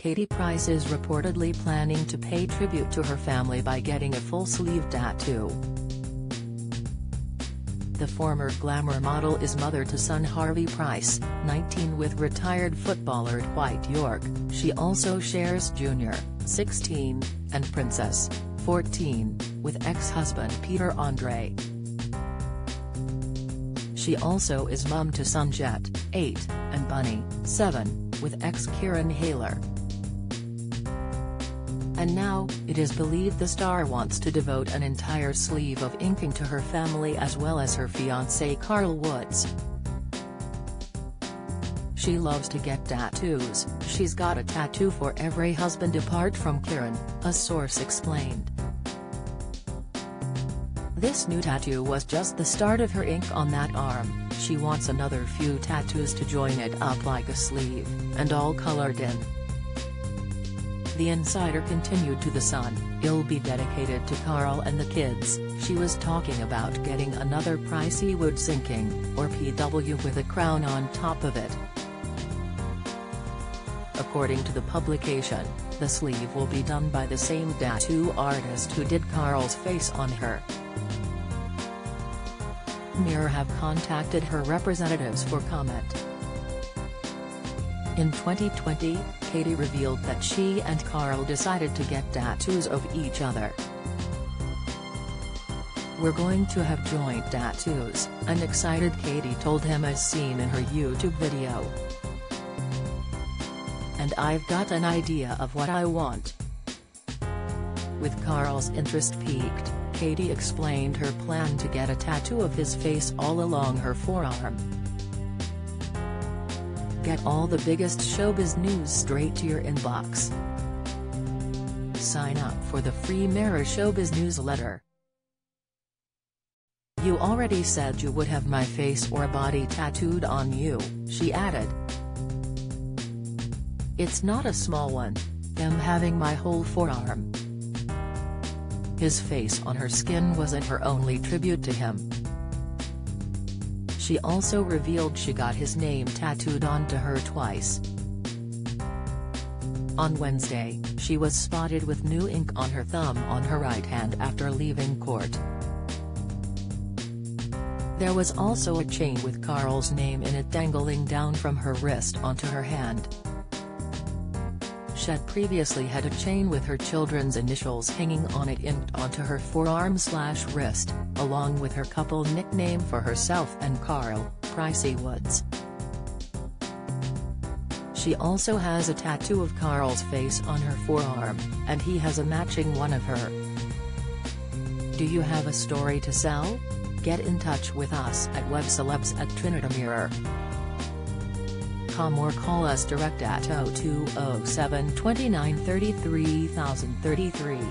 Katie Price is reportedly planning to pay tribute to her family by getting a full-sleeve tattoo. The former glamour model is mother to son Harvey Price, 19 with retired footballer Dwight Yorke, she also shares Junior, 16, and Princess, 14, with ex-husband Peter Andre. She also is mum to son Jet, 8, and Bunny, 7, with ex Kieran Hayler. And now, it is believed the star wants to devote an entire sleeve of inking to her family as well as her fiancé Carl Woods. She loves to get tattoos, she's got a tattoo for every husband apart from Kieran, a source explained. This new tattoo was just the start of her ink on that arm, she wants another few tattoos to join it up like a sleeve, and all colored in. The insider continued to The Sun, it'll be dedicated to Carl and the kids, she was talking about getting another Pricey Woods inking, or PW with a crown on top of it. According to the publication, the sleeve will be done by the same tattoo artist who did Carl's face on her. Mirror have contacted her representatives for comment. In 2020, Katie revealed that she and Carl decided to get tattoos of each other. We're going to have joint tattoos, an excited Katie told him as seen in her YouTube video. And I've got an idea of what I want. With Carl's interest peaked, Katie explained her plan to get a tattoo of his face all along her forearm. Get all the biggest showbiz news straight to your inbox. Sign up for the free Mirror Showbiz newsletter. You already said you would have my face or body tattooed on you, she added. It's not a small one, them having my whole forearm. His face on her skin wasn't her only tribute to him. She also revealed she got his name tattooed onto her twice. On Wednesday, she was spotted with new ink on her thumb on her right hand after leaving court. There was also a chain with Carl's name in it dangling down from her wrist onto her hand. Shed previously had a chain with her children's initials hanging on it inked onto her forearm slash wrist, along with her couple nickname for herself and Carl, Pricey Woods. She also has a tattoo of Carl's face on her forearm, and he has a matching one of her. Do you have a story to sell? Get in touch with us at webcelebs at or call us direct at 0207 29 033.